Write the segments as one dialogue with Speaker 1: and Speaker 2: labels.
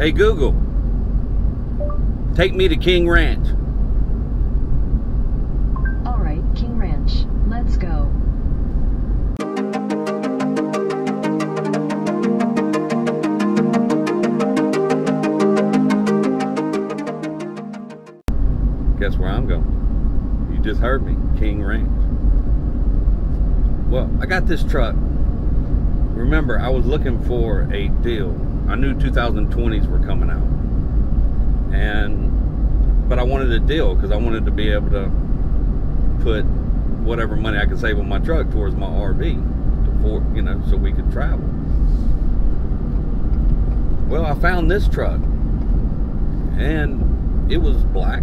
Speaker 1: Hey Google, take me to King Ranch.
Speaker 2: All right, King Ranch. Let's go.
Speaker 1: Guess where I'm going? You just heard me, King Ranch. Well, I got this truck. Remember, I was looking for a deal. I knew 2020s were coming out. And, but I wanted a deal because I wanted to be able to put whatever money I could save on my truck towards my RV, for, you know, so we could travel. Well, I found this truck and it was black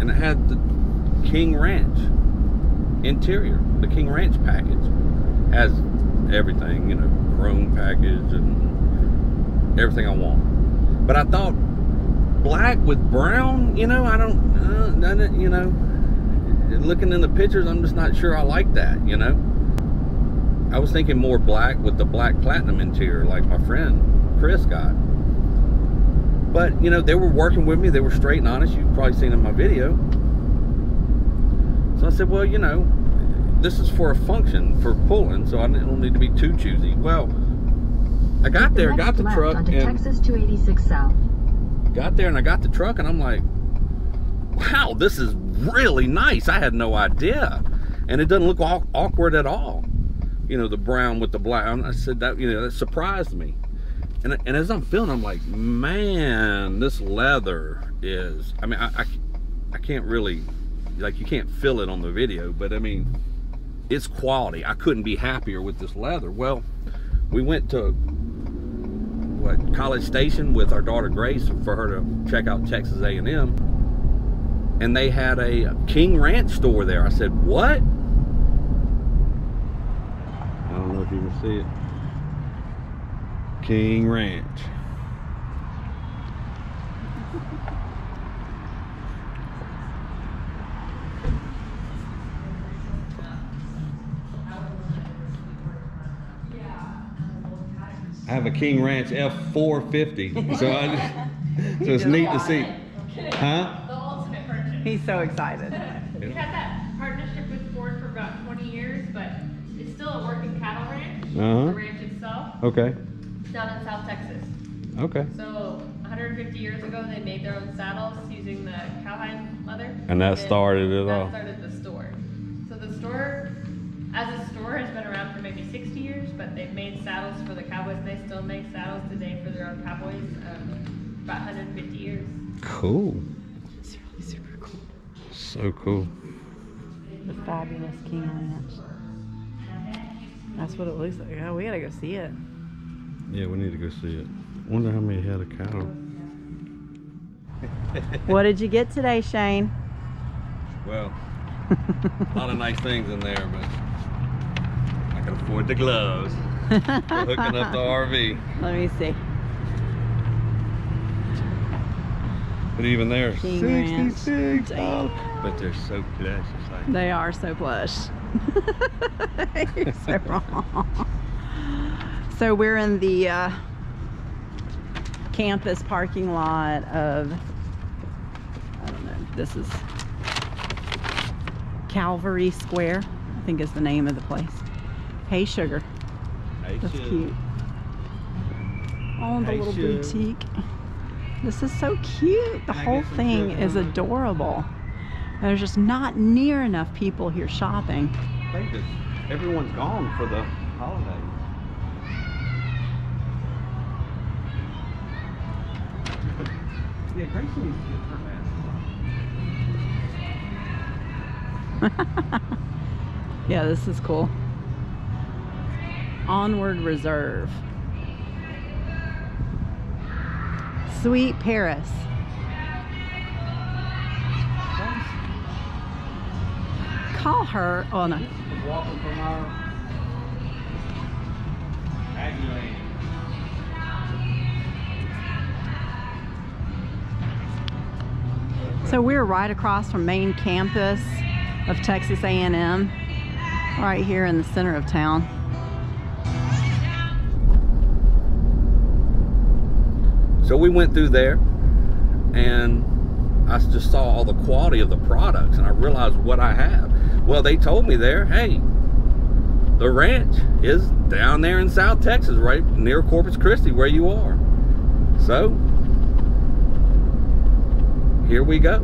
Speaker 1: and it had the King Ranch interior. The King Ranch package has everything, you know, chrome package and everything I want. But I thought black with brown, you know, I don't, uh, you know, looking in the pictures, I'm just not sure I like that, you know. I was thinking more black with the black platinum interior, like my friend Chris got. But, you know, they were working with me. They were straight and honest. You've probably seen in my video. So I said, well, you know, this is for a function, for pulling, so I don't need to be too choosy. Well, I got there, got the truck,
Speaker 2: onto
Speaker 1: and
Speaker 2: Texas 286 South.
Speaker 1: got there and I got the truck and I'm like, wow, this is really nice. I had no idea. And it doesn't look awkward at all. You know, the brown with the black. I said that, you know, that surprised me. And, and as I'm feeling, I'm like, man, this leather is, I mean, I, I, I can't really, like, you can't feel it on the video, but I mean, it's quality. I couldn't be happier with this leather. Well, we went to what College Station with our daughter Grace for her to check out Texas A&M, and they had a King Ranch store there. I said, "What?" I don't know if you can see it. King Ranch. I have a King Ranch F450, so I, so it's neat to see. Huh?
Speaker 3: The ultimate purchase.
Speaker 4: He's so excited.
Speaker 3: We've had that partnership with Ford for about 20 years, but it's still a working cattle ranch.
Speaker 1: Uh-huh.
Speaker 3: The ranch itself,
Speaker 1: Okay.
Speaker 3: down in South Texas.
Speaker 1: Okay.
Speaker 3: So 150 years ago, they made their own saddles using the cowhide leather.
Speaker 1: And that started it
Speaker 3: that
Speaker 1: all.
Speaker 3: started the store. So the store, as a store, has been around for maybe 60 years, but they've made saddles for the cowboys, and they still make saddles today for their own cowboys. Um, about 150 years.
Speaker 1: Cool.
Speaker 4: It's really super cool.
Speaker 1: So cool.
Speaker 4: The fabulous King Ranch. That's what it looks like. Oh, we gotta go see it.
Speaker 1: Yeah, we need to go see it. Wonder how many head of cattle.
Speaker 4: What did you get today, Shane?
Speaker 1: Well, a lot of nice things in there, but I can afford the gloves for hooking up the RV.
Speaker 4: Let me see.
Speaker 1: But even there,
Speaker 4: King
Speaker 1: 66
Speaker 4: Dang.
Speaker 1: But they're so plush. Like,
Speaker 4: They are so plush. You're so wrong. So we're in the uh, campus parking lot of, I don't know, this is Calvary Square, I think is the name of the place. Hey Sugar,
Speaker 1: hey,
Speaker 4: that's
Speaker 1: shit.
Speaker 4: cute. Oh, the
Speaker 1: Hey,
Speaker 4: little
Speaker 1: Sugar.
Speaker 4: boutique. This is so cute. The
Speaker 1: Can
Speaker 4: whole thing is adorable. There's just not near enough people here shopping.
Speaker 1: I think that everyone's gone for the holidays. yeah, Gracie needs to get her mask
Speaker 4: Yeah, this is cool. Onward Reserve. Sweet Paris. Call her. Oh no.
Speaker 1: Walking from our
Speaker 4: So we're right across from main campus of Texas A&M, right here in the center of town.
Speaker 1: So we went through there and I just saw all the quality of the products and I realized what I have. Well, they told me there, hey, the ranch is down there in South Texas, right near Corpus Christi, where you are. So, here we go.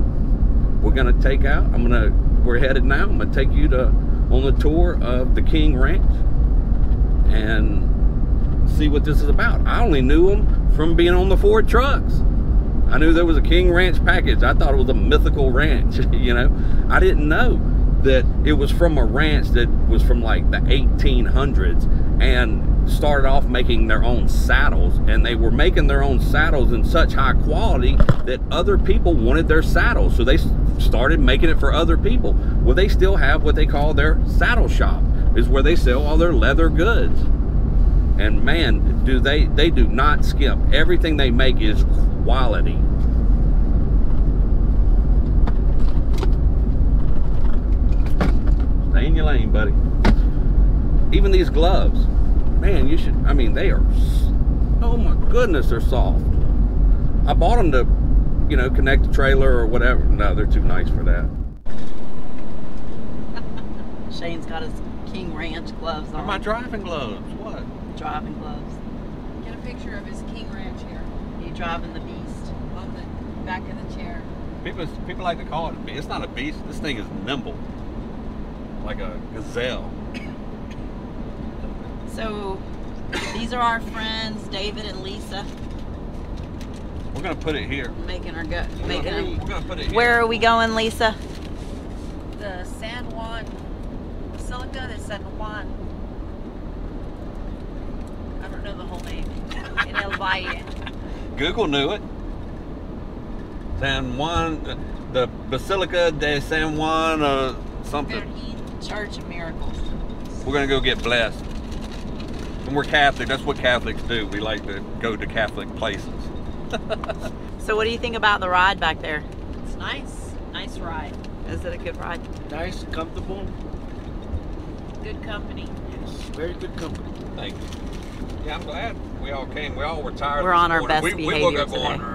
Speaker 1: We're gonna take out, I'm gonna, we're headed now, I'm gonna take you to, on the tour of the King Ranch and see what this is about. I only knew them from being on the Ford trucks. I knew there was a King Ranch package. I thought it was a mythical ranch, you know. I didn't know that it was from a ranch that was from like the 1800s and started off making their own saddles and they were making their own saddles in such high quality that other people wanted their saddles so they started making it for other people well they still have what they call their saddle shop is where they sell all their leather goods and man do they they do not skimp. Everything they make is quality. Stay in your lane buddy. Even these gloves man you should i mean they are oh my goodness they're soft. I bought them to you know connect the trailer or whatever. No they're too nice for that.
Speaker 4: Shane's got his King Ranch gloves
Speaker 1: They're
Speaker 4: on.
Speaker 1: my driving gloves. What
Speaker 4: driving gloves.
Speaker 5: Get a picture of his King Ranch here
Speaker 4: You driving the beast.
Speaker 5: on the back of the chair.
Speaker 1: People, people like to call it a beast. It's not a beast. This thing is nimble, like a gazelle.
Speaker 4: So these are our friends, David and Lisa,
Speaker 1: We're gonna put it here.
Speaker 4: making our go making
Speaker 1: We're gonna put it here.
Speaker 4: Where are we going, Lisa?
Speaker 5: The San Juan Basilica The San Juan. I don't know the whole name. In El Valle.
Speaker 1: Google knew it. San Juan, uh, the Basilica de San Juan, uh, something.
Speaker 4: Church of Miracles.
Speaker 1: We're gonna go get blessed. And we're Catholic. That's what Catholics do. We like to go to Catholic places.
Speaker 4: So what do you think about the ride back there?
Speaker 5: It's nice. Nice ride.
Speaker 4: Is it a good ride?
Speaker 6: Nice, comfortable.
Speaker 5: Good company.
Speaker 6: Yes, very good company.
Speaker 1: Thank you. Yeah, I'm glad we all came. We all were tired.
Speaker 4: We're on our
Speaker 1: morning.
Speaker 4: best
Speaker 1: we, we
Speaker 4: behavior
Speaker 1: going,
Speaker 4: today.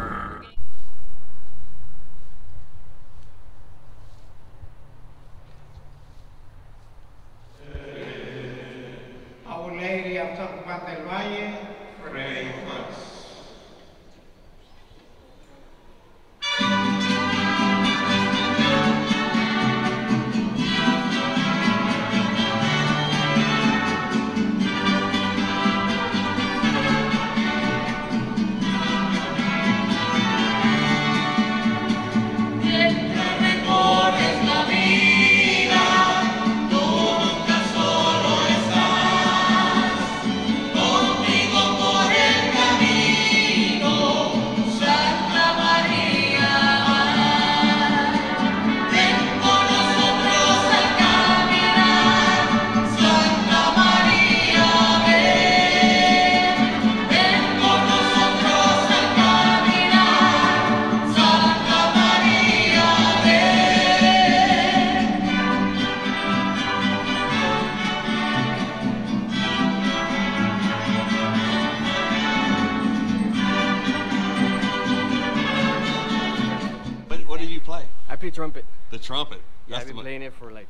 Speaker 1: Play?
Speaker 6: Trumpet.
Speaker 1: The trumpet.
Speaker 6: Yeah,
Speaker 1: That's
Speaker 6: I've been playing it for like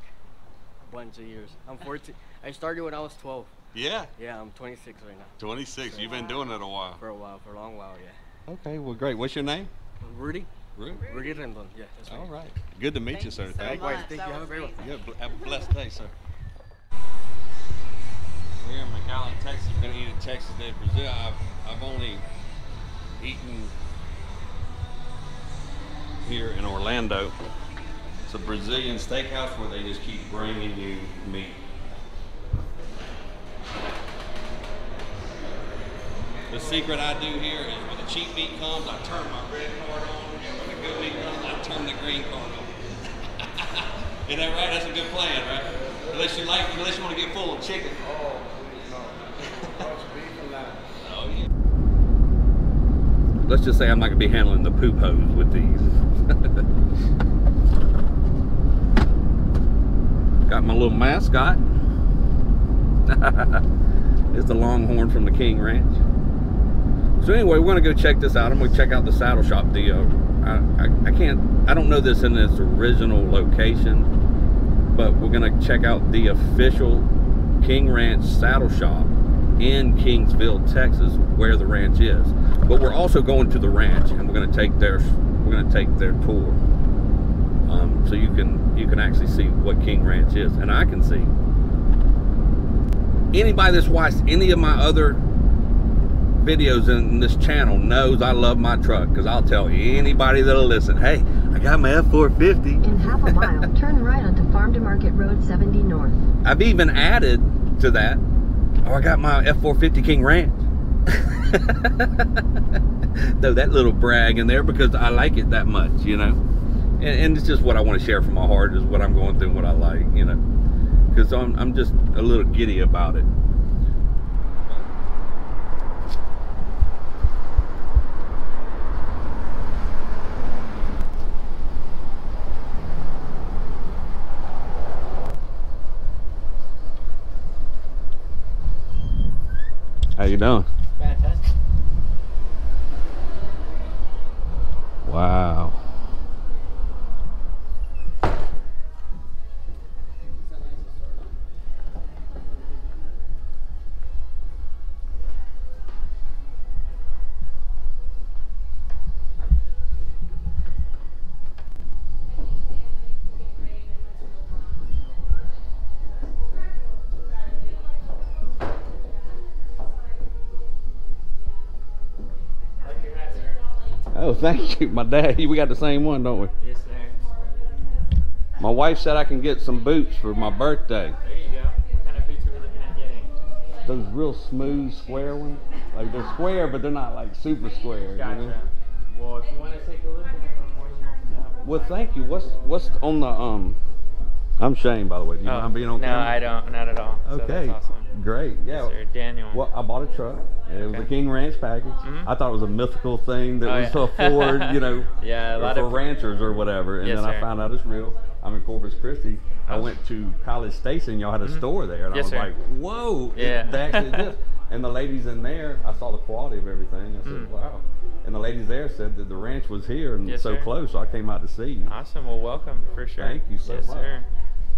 Speaker 6: a bunch of years. I'm 14. I started when I was 12.
Speaker 1: Yeah,
Speaker 6: Yeah, I'm 26 right now.
Speaker 1: 26. You've been uh, doing it a while.
Speaker 6: For a while, for a long while, yeah.
Speaker 1: Okay, well, great. What's your name?
Speaker 6: Rudy?
Speaker 1: Rudy.
Speaker 6: Rudy Rendon. Yeah, that's right.
Speaker 1: All right. Good to meet
Speaker 5: Thank
Speaker 1: you, sir.
Speaker 5: you so
Speaker 1: Thank
Speaker 6: Likewise,
Speaker 5: much.
Speaker 6: thank you. Have a great one.
Speaker 1: Yeah, Have a blessed day, sir. We're here in McAllen, Texas. We're gonna eat at Texas de Brazil. I've, I've only eaten here in Orlando. It's a Brazilian steakhouse where they just keep bringing you meat. The secret I do here is when the cheap meat comes, I turn my red card on, and when the good meat comes, I turn the green card on. Isn't that right? That's a good plan, right? Unless you like, unless you want to get full of chicken. Oh, yeah. Let's just say I'm not going to be handling the poop hose with these. Got my little mascot. it's the Longhorn from the King Ranch. So anyway, we're gonna go check this out. I'm gonna check out the saddle shop deal. I, I, I can't, I don't know this in its original location, but we're gonna check out the official King Ranch saddle shop in Kingsville, Texas, where the ranch is. But we're also going to the ranch, and we're gonna take their, we're gonna take their tour. Um, so you can you can actually see what King Ranch is, and I can see. Anybody that's watched any of my other videos in this channel knows I love my truck because I'll tell anybody that'll listen, hey, I got my F450.
Speaker 2: In half a mile, turn right onto Farm to Market Road 70 North.
Speaker 1: I've even added to that, oh, I got my F450 King Ranch. Though that little brag in there because I like it that much, you know. And, and it's just what I want to share from my heart is what I'm going through and what I like, you know. Because I'm, I'm just a little giddy about it. How you doing? Wow. Oh, thank you. My dad, we got the same one, don't we?
Speaker 6: Yes, sir.
Speaker 1: My wife said I can get some boots for my birthday.
Speaker 6: There you go. What kind of boots are we looking at getting?
Speaker 1: Those real smooth, square ones. Like they're square, but they're not like super square. you know?
Speaker 6: Gotcha. Well, if you want to take a look at them, I'm more than welcome.
Speaker 1: Well, thank you. What's what's on the um? I'm Shane, by the way. Do you
Speaker 6: Oh,
Speaker 1: mind being on
Speaker 6: no,
Speaker 1: camera?
Speaker 6: I don't. Not at all. So
Speaker 1: Okay,
Speaker 6: that's awesome.
Speaker 1: Great. Yeah.
Speaker 6: Yes, sir. Daniel.
Speaker 1: Well, I bought a truck. It was a King Ranch package.
Speaker 6: Mhm.
Speaker 1: I thought it was a mythical thing that
Speaker 6: Oh,
Speaker 1: was
Speaker 6: yeah.
Speaker 1: to afford, you know,
Speaker 6: Yeah, a lot
Speaker 1: for
Speaker 6: of-
Speaker 1: ranchers or whatever. And
Speaker 6: Yes,
Speaker 1: then I
Speaker 6: sir.
Speaker 1: found out it's real. I'm in Corpus Christi. I
Speaker 6: Oh.
Speaker 1: went to College Station. Y'all had a
Speaker 6: Mhm.
Speaker 1: store there, and
Speaker 6: Yes,
Speaker 1: I was
Speaker 6: sir.
Speaker 1: like, "Whoa!" it-
Speaker 6: Yeah.
Speaker 1: they actually did. And the ladies in there, I saw the quality of everything. I said,
Speaker 6: Mm.
Speaker 1: "Wow!" And the ladies there said that the ranch was here and
Speaker 6: Yes,
Speaker 1: so
Speaker 6: sir.
Speaker 1: close, so I came out to see. You.
Speaker 6: Awesome. Well, welcome for sure.
Speaker 1: Thank you so much.
Speaker 6: Sir.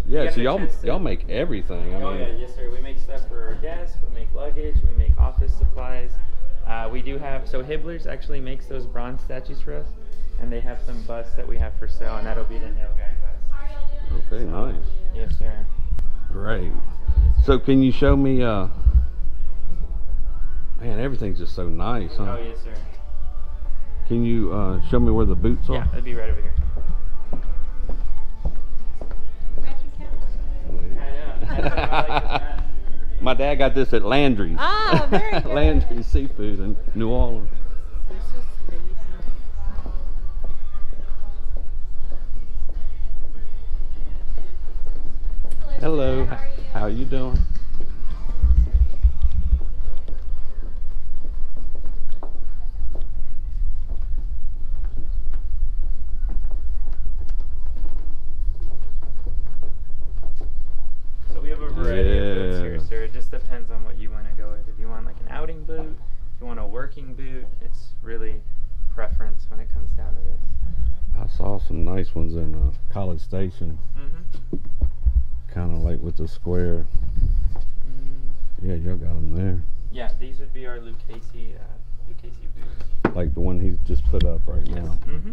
Speaker 1: Yeah, so y'all y'all make everything. I
Speaker 6: oh
Speaker 1: mean,
Speaker 6: yeah, yes sir. We make stuff for our desks. We make luggage. We make office supplies. Uh, we do have so Hibbler's actually makes those bronze statues for us, and they have some busts that we have for sale, and that'll be the nail guy bust.
Speaker 1: okay, nice,
Speaker 6: Yes sir.
Speaker 1: great. So can you show me? uh Man, everything's just so nice, huh?
Speaker 6: Oh yes sir.
Speaker 1: Can you uh, show me where the boots are?
Speaker 6: Yeah, it'd be right over here.
Speaker 1: My dad got this at Landry's.
Speaker 4: Ah, very good.
Speaker 1: Landry's Seafood in New Orleans. Hello. How How you doing?
Speaker 6: Boot, it's really preference when it comes down to this.
Speaker 1: I saw some nice ones in uh, College Station,
Speaker 6: Mm-hmm.
Speaker 1: kind of like with the square.
Speaker 6: Mm,
Speaker 1: Yeah, y'all got them there.
Speaker 6: yeah, these would be our Luke Casey, uh, Lucchese boots.
Speaker 1: Like the one he's just put up right now.
Speaker 6: Mm-hmm.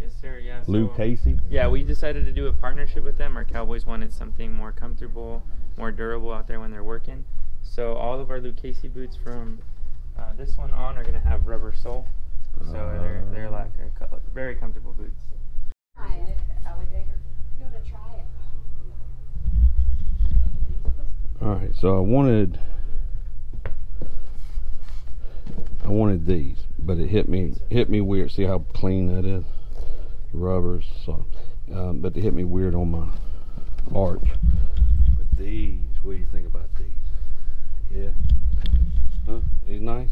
Speaker 6: Yes, sir. Yeah.
Speaker 1: Lucchese.
Speaker 6: Yeah, we decided to do a partnership with them. Our Cowboys wanted something more comfortable, more durable out there when they're working. So all of our Lucchese boots from uh, this one on are gonna have rubber sole. So they're they're like they're co- very comfortable boots.
Speaker 1: All right, so I wanted, I wanted these, but it hit me hit me weird. See how clean that is, rubbers. So, um, but it hit me weird on my arch. But these, what do you think about these? Yeah, huh? These nice.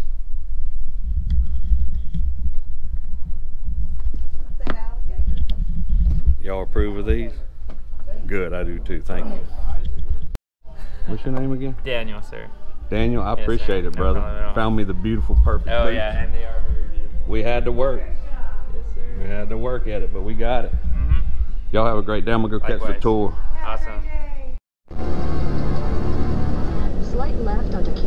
Speaker 1: Y'all approve of these? Good, I do too. Thank you. What's your name again?
Speaker 6: Daniel, sir.
Speaker 1: Daniel, I
Speaker 6: Yes, sir.
Speaker 1: appreciate it, brother.
Speaker 6: problem at all.
Speaker 1: Found me the beautiful, perfect
Speaker 6: Oh
Speaker 1: boots.
Speaker 6: yeah, and they are very beautiful.
Speaker 1: We had to work.
Speaker 6: Yes, sir.
Speaker 1: We had to work at it, but we got it.
Speaker 6: Mhm.
Speaker 1: Y'all have a great day. I'm gonna go catch the tour.
Speaker 6: Awesome.
Speaker 2: Slight left onto King Ranch.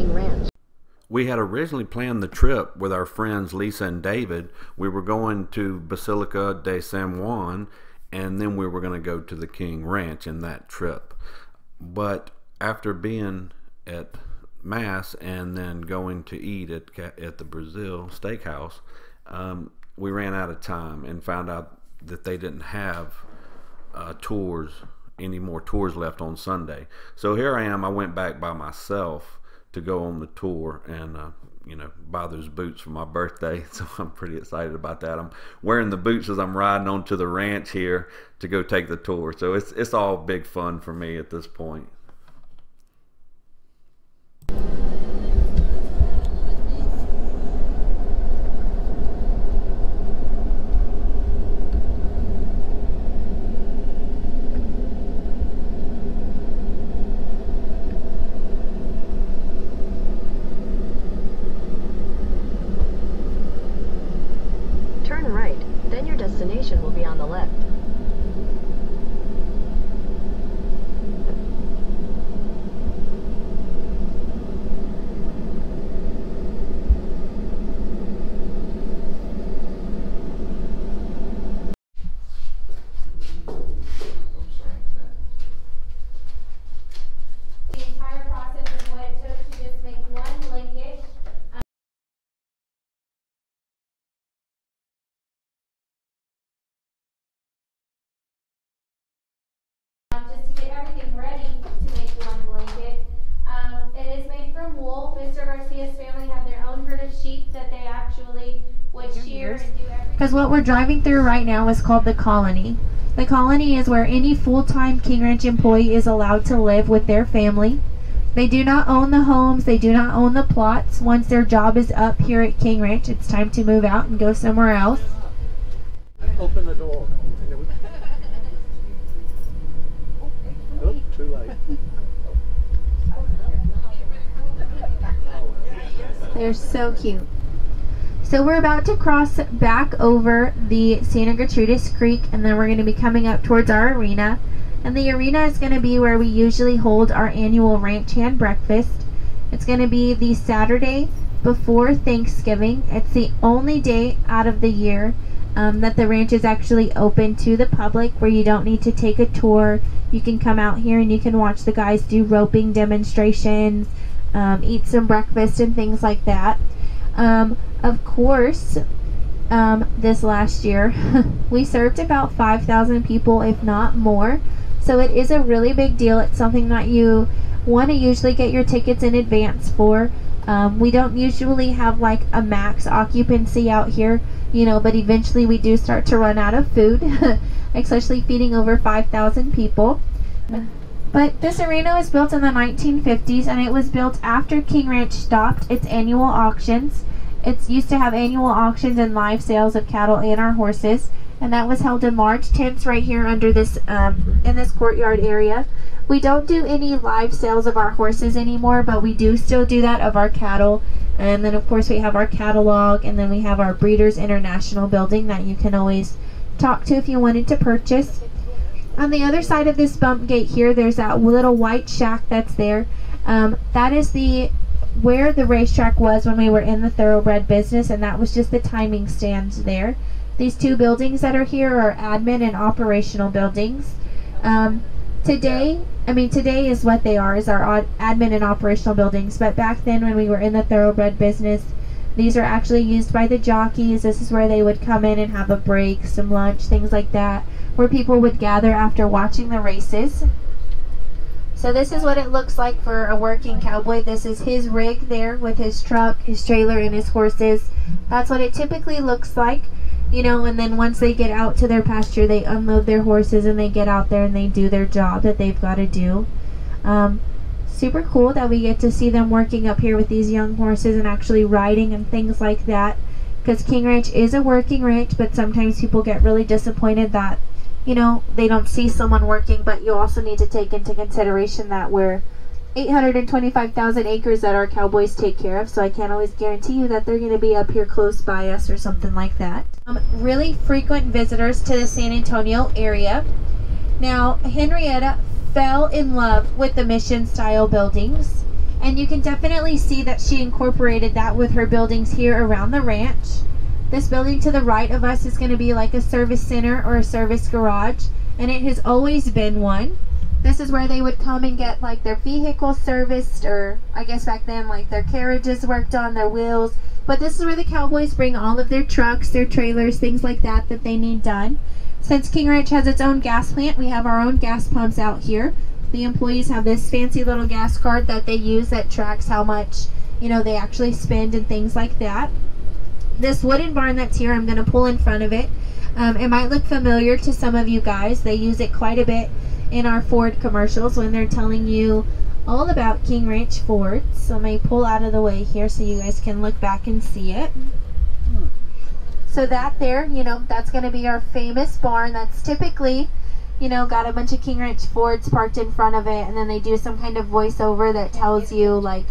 Speaker 1: We had originally planned the trip with our friends Lisa and David. We were going to Basilica de San Juan, and then we were going to go to the King Ranch in that trip. But after being at Mass and then going to eat at at the Brazil Steakhouse, um, we ran out of time and found out that they didn't have uh, tours any more tours left on Sunday. So here I am. I went back by myself to go on the tour and uh, you know buy those boots for my birthday. So I'm pretty excited about that. I'm wearing the boots as I'm riding onto the ranch here to go take the tour. So it's it's all big fun for me at this point.
Speaker 2: Turn right, then your destination will be on the left.
Speaker 7: the entire process of what it took to just make one blanket. Um, just to get everything ready to make one blanket. Um, it is made from wool. Mr. Garcia's family had their own herd of sheep that they actually would shear and do everything.
Speaker 8: Because what we're driving through right now is called the colony. The colony is where any full time King Ranch employee is allowed to live with their family. They do not own the homes, they do not own the plots. Once their job is up here at King Ranch, it's time to move out and go somewhere else.
Speaker 9: Open the door. Oh, too late.
Speaker 8: They're so cute. So we're about to cross back over the Santa Gertrudis Creek and then we're going to be coming up towards our arena. And the arena is going to be where we usually hold our annual ranch hand breakfast. It's going to be the Saturday before Thanksgiving. It's the only day out of the year um, that the ranch is actually open to the public where you don't need to take a tour. You can come out here and you can watch the guys do roping demonstrations, um, eat some breakfast and things like that. Um, of course, um, this last year we served about 5,000 people, if not more. So it is a really big deal. It's something that you want to usually get your tickets in advance for. Um, we don't usually have like a max occupancy out here, you know, but eventually we do start to run out of food, especially feeding over 5,000 people. But this arena was built in the 1950s and it was built after King Ranch stopped its annual auctions. It's used to have annual auctions and live sales of cattle and our horses, and that was held in large tents right here under this um, in this courtyard area. We don't do any live sales of our horses anymore, but we do still do that of our cattle. And then of course we have our catalog, and then we have our Breeders International building that you can always talk to if you wanted to purchase. On the other side of this bump gate here, there's that little white shack that's there. Um, that is the where the racetrack was when we were in the thoroughbred business, and that was just the timing stand there. These two buildings that are here are admin and operational buildings. Um, today, I mean, today is what they are, is our admin and operational buildings. But back then, when we were in the thoroughbred business, these are actually used by the jockeys. This is where they would come in and have a break, some lunch, things like that, where people would gather after watching the races. So this is what it looks like for a working cowboy. This is his rig there with his truck, his trailer, and his horses. That's what it typically looks like. You know, and then once they get out to their pasture, they unload their horses and they get out there and they do their job that they've got to do. Um, super cool that we get to see them working up here with these young horses and actually riding and things like that. Because King Ranch is a working ranch, but sometimes people get really disappointed that you know, they don't see someone working, but you also need to take into consideration that we're 825,000 acres that our cowboys take care of, so I can't always guarantee you that they're going to be up here close by us or something like that. Um, really frequent visitors to the San Antonio area. Now, Henrietta fell in love with the mission style buildings, and you can definitely see that she incorporated that with her buildings here around the ranch. This building to the right of us is going to be like a service center or a service garage, and it has always been one. This is where they would come and get like their vehicles serviced, or I guess back then, like their carriages worked on, their wheels. But this is where the cowboys bring all of their trucks, their trailers, things like that that they need done. Since King Ranch has its own gas plant, we have our own gas pumps out here. The employees have this fancy little gas card that they use that tracks how much, you know, they actually spend and things like that. This wooden barn that's here, I'm going to pull in front of it. Um, it might look familiar to some of you guys. They use it quite a bit in our Ford commercials when they're telling you all about King Ranch Ford. So let me pull out of the way here so you guys can look back and see it. So that there, you know, that's going to be our famous barn. That's typically, you know, got a bunch of King Ranch Fords parked in front of it. And then they do some kind of voiceover that tells you, like,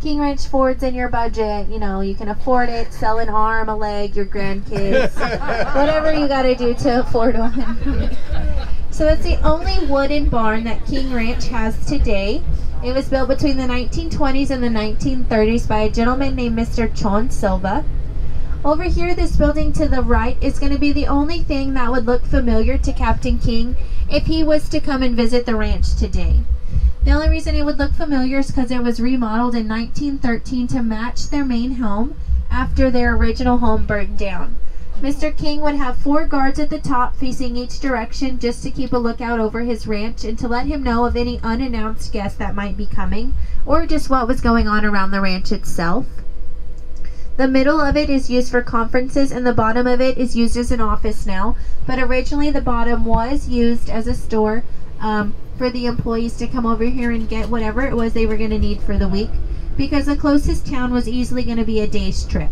Speaker 8: King Ranch Ford's in your budget. You know, you can afford it. Sell an arm, a leg, your grandkids. whatever you got to do to afford one. so it's the only wooden barn that King Ranch has today. It was built between the 1920s and the 1930s by a gentleman named Mr. Chon Silva. Over here, this building to the right is going to be the only thing that would look familiar to Captain King if he was to come and visit the ranch today. The only reason it would look familiar is because it was remodeled in 1913 to match their main home after their original home burned down. Mr. King would have four guards at the top facing each direction just to keep a lookout over his ranch and to let him know of any unannounced guests that might be coming or just what was going on around the ranch itself. The middle of it is used for conferences and the bottom of it is used as an office now. But originally the bottom was used as a store um, for the employees to come over here and get whatever it was they were going to need for the week. Because the closest town was easily going to be a day's trip.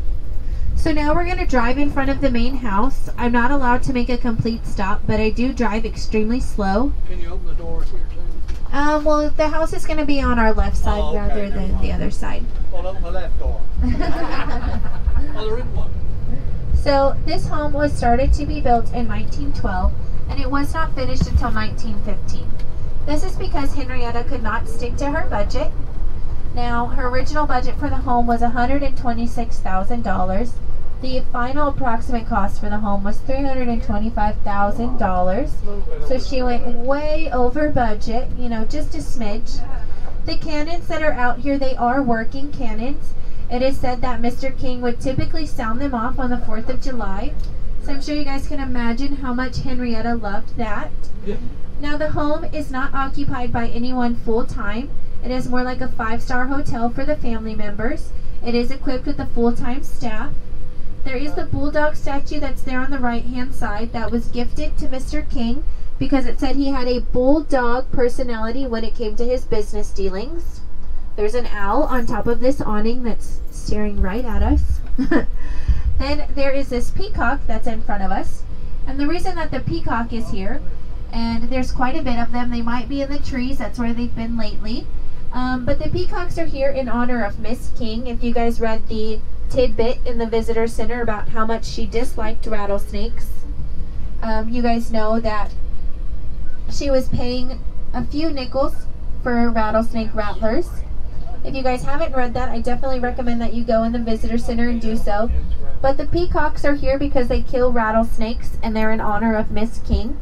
Speaker 8: So now we're going to drive in front of the main house. I'm not allowed to make a complete stop, but I do drive extremely slow.
Speaker 9: Can you open the doors here too?
Speaker 8: Um, well, the house is going to be on our left side
Speaker 9: Oh, okay,
Speaker 8: rather than
Speaker 9: mind.
Speaker 8: the other side.
Speaker 9: Well, open the left door. Oh, there is one.
Speaker 8: So this home was started to be built in 1912 and it was not finished until 1915. This is because Henrietta could not stick to her budget. Now, her original budget for the home was $126,000. The final approximate cost for the home was $325,000. So she went way over budget, you know, just a smidge. The cannons that are out here, they are working cannons. It is said that Mr. King would typically sound them off on the 4th of July. So I'm sure you guys can imagine how much Henrietta loved that. Now the home is not occupied by anyone full time. It is more like a five-star hotel for the family members. It is equipped with a full-time staff. There is the bulldog statue that's there on the right-hand side that was gifted to Mr. King because it said he had a bulldog personality when it came to his business dealings. There's an owl on top of this awning that's staring right at us. then there is this peacock that's in front of us. And the reason that the peacock is here, and there's quite a bit of them, they might be in the trees, that's where they've been lately. Um, but the peacocks are here in honor of Miss King. If you guys read the tidbit in the visitor center about how much she disliked rattlesnakes, um, you guys know that she was paying a few nickels for rattlesnake rattlers. If you guys haven't read that, I definitely recommend that you go in the visitor center and do so. But the peacocks are here because they kill rattlesnakes and they're in honor of Miss King.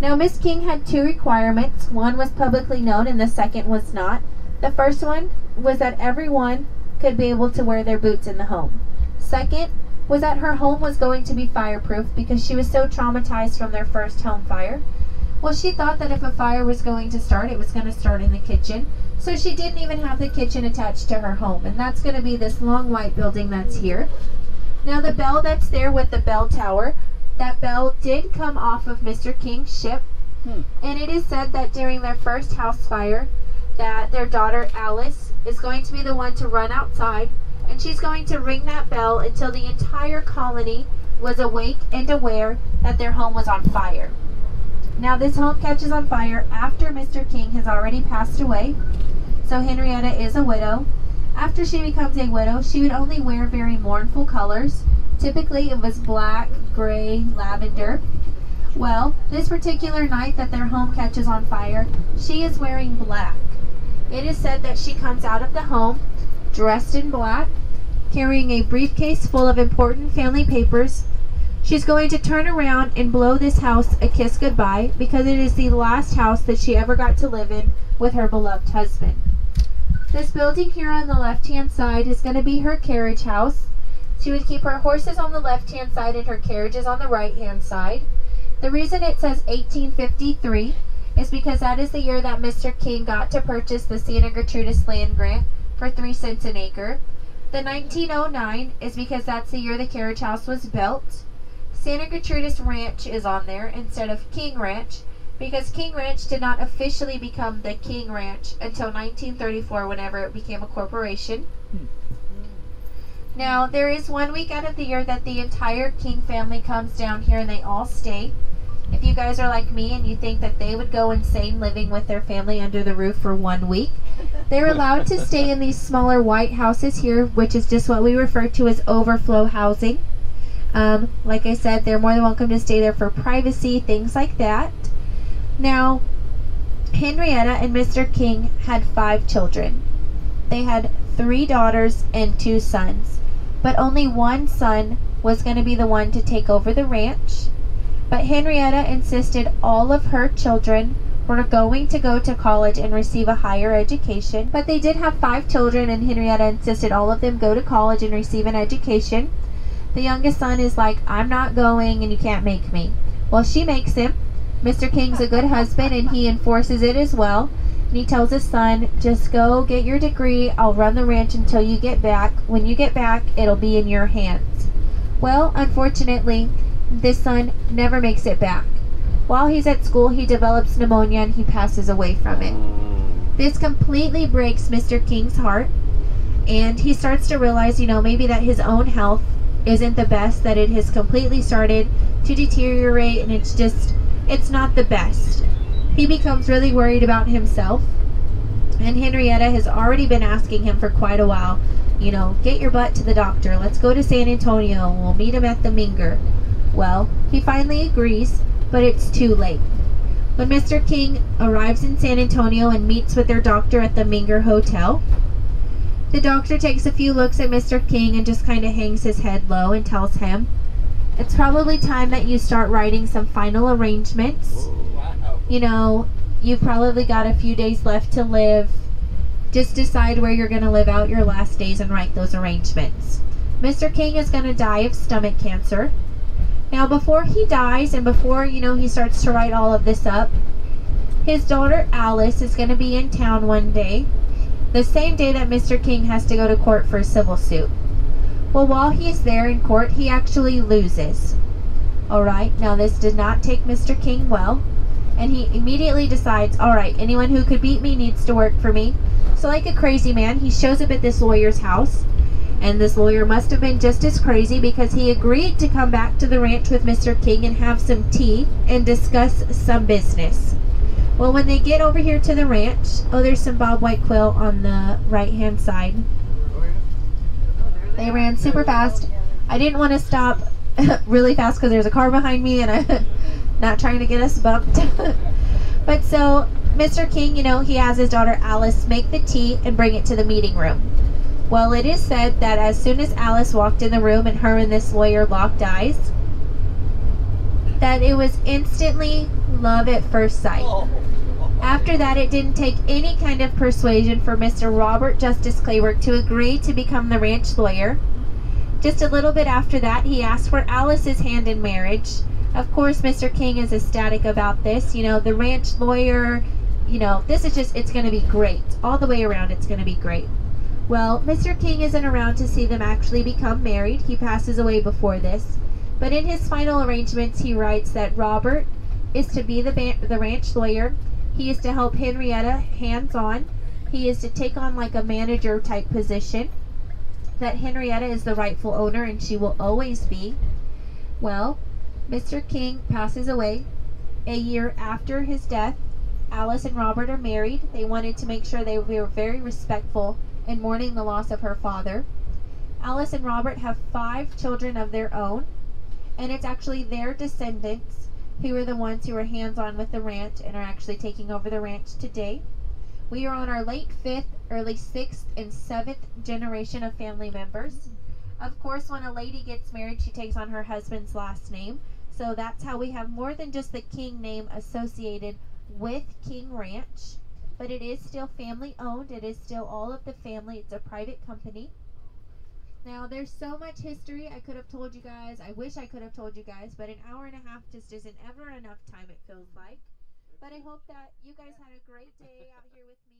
Speaker 8: Now, Miss King had two requirements. One was publicly known and the second was not. The first one was that everyone could be able to wear their boots in the home. Second was that her home was going to be fireproof because she was so traumatized from their first home fire. Well, she thought that if a fire was going to start, it was going to start in the kitchen. So she didn't even have the kitchen attached to her home. And that's going to be this long white building that's here. Now the bell that's there with the bell tower, that bell did come off of Mr. King's ship. Hmm. And it is said that during their first house fire, that their daughter Alice is going to be the one to run outside and she's going to ring that bell until the entire colony was awake and aware that their home was on fire. Now this home catches on fire after Mr. King has already passed away. So Henrietta is a widow. After she becomes a widow, she would only wear very mournful colors. Typically, it was black, gray, lavender. Well, this particular night that their home catches on fire, she is wearing black. It is said that she comes out of the home dressed in black, carrying a briefcase full of important family papers. She's going to turn around and blow this house a kiss goodbye because it is the last house that she ever got to live in with her beloved husband. This building here on the left hand side is going to be her carriage house. She would keep her horses on the left hand side and her carriages on the right hand side. The reason it says 1853 is because that is the year that Mr. King got to purchase the Santa Gertrudis land grant for 3 cents an acre. The 1909 is because that's the year the carriage house was built. Santa Gertrudis Ranch is on there instead of King Ranch because King Ranch did not officially become the King Ranch until 1934 whenever it became a corporation. Now, there is one week out of the year that the entire King family comes down here and they all stay. If you guys are like me and you think that they would go insane living with their family under the roof for one week, they're allowed to stay in these smaller white houses here, which is just what we refer to as overflow housing. Um, like I said, they're more than welcome to stay there for privacy, things like that. Now, Henrietta and Mr. King had five children. They had three daughters and two sons, but only one son was going to be the one to take over the ranch. But Henrietta insisted all of her children were going to go to college and receive a higher education. But they did have five children, and Henrietta insisted all of them go to college and receive an education. The youngest son is like, I'm not going, and you can't make me. Well, she makes him. Mr. King's a good husband, and he enforces it as well. And he tells his son, just go get your degree. I'll run the ranch until you get back. When you get back, it'll be in your hands. Well, unfortunately, this son never makes it back. While he's at school, he develops pneumonia and he passes away from it. This completely breaks Mr. King's heart, and he starts to realize, you know, maybe that his own health isn't the best, that it has completely started to deteriorate, and it's just, it's not the best. He becomes really worried about himself, and Henrietta has already been asking him for quite a while, you know, get your butt to the doctor. Let's go to San Antonio. We'll meet him at the Menger. Well, he finally agrees, but it's too late. When Mr. King arrives in San Antonio and meets with their doctor at the Menger Hotel, the doctor takes a few looks at Mr. King and just kind of hangs his head low and tells him, It's probably time that you start writing some final arrangements. You know, you've probably got a few days left to live. Just decide where you're going to live out your last days and write those arrangements. Mr. King is going to die of stomach cancer. Now, before he dies and before, you know, he starts to write all of this up, his daughter Alice is going to be in town one day, the same day that Mr. King has to go to court for a civil suit. Well, while he is there in court, he actually loses. Alright, now this did not take Mr. King well, and he immediately decides, alright, anyone who could beat me needs to work for me. So, like a crazy man, he shows up at this lawyer's house and this lawyer must have been just as crazy because he agreed to come back to the ranch with Mr. King and have some tea and discuss some business. Well, when they get over here to the ranch, oh, there's some Bob White Quail on the right hand side. They ran super fast. I didn't want to stop really fast because there's a car behind me and I'm not trying to get us bumped. but so, Mr. King, you know, he has his daughter Alice make the tea and bring it to the meeting room. Well, it is said that as soon as Alice walked in the room and her and this lawyer locked eyes, that it was instantly love at first sight. Oh. After that, it didn't take any kind of persuasion for Mr. Robert Justus Kleberg to agree to become the ranch lawyer. Just a little bit after that, he asked for Alice's hand in marriage. Of course, Mr. King is ecstatic about this. You know, the ranch lawyer, you know, this is just, it's going to be great. All the way around, it's going to be great. Well, Mr. King isn't around to see them actually become married. He passes away before this. But in his final arrangements, he writes that Robert is to be the, the ranch lawyer. He is to help Henrietta hands on. He is to take on like a manager type position. That Henrietta is the rightful owner and she will always be. Well, Mr. King passes away a year after his death Alice and Robert are married. They wanted to make sure they were very respectful in mourning the loss of her father. Alice and Robert have five children of their own, and it's actually their descendants who are the ones who are hands on with the ranch and are actually taking over the ranch today. We are on our late fifth, early sixth, and seventh generation of family members. Of course, when a lady gets married, she takes on her husband's last name. So that's how we have more than just the King name associated with King Ranch. But it is still family owned, it is still all of the family, it's a private company. Now, there's so much history I could have told you guys. I wish I could have told you guys, but an hour and a half just isn't ever enough time, it feels like. But I hope that you guys had a great day out here with me.